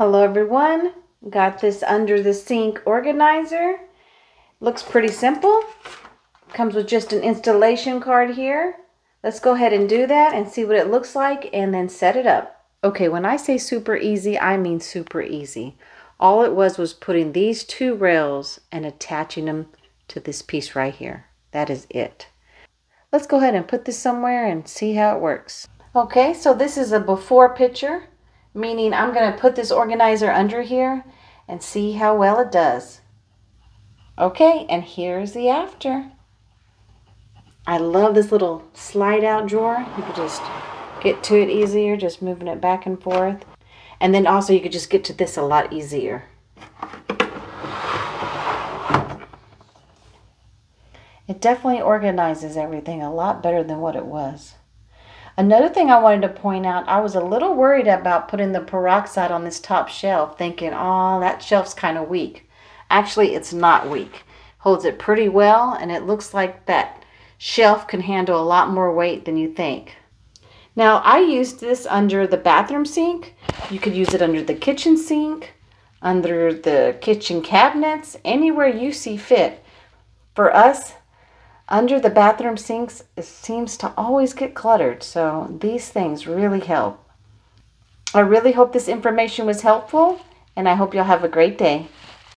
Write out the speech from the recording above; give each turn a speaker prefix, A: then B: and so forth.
A: Hello everyone. Got this under the sink organizer. Looks pretty simple. Comes with just an installation card here. Let's go ahead and do that and see what it looks like and then set it up. Okay, when I say super easy, I mean super easy. All it was was putting these two rails and attaching them to this piece right here. That is it. Let's go ahead and put this somewhere and see how it works. Okay, so this is a before picture, meaning I'm going to put this organizer under here and see how well it does. Okay, and here's the after. I love this little slide out drawer. You can just get to it easier, just moving it back and forth. And then also you could just get to this a lot easier. It definitely organizes everything a lot better than what it was. Another thing I wanted to point out, I was a little worried about putting the peroxide on this top shelf, thinking, oh, that shelf's kind of weak. Actually, it's not weak. Holds it pretty well, and it looks like that shelf can handle a lot more weight than you think. Now, I used this under the bathroom sink. You could use it under the kitchen sink, under the kitchen cabinets, anywhere you see fit. For us, under the bathroom sinks, it seems to always get cluttered, so these things really help. I really hope this information was helpful, and I hope you'll have a great day.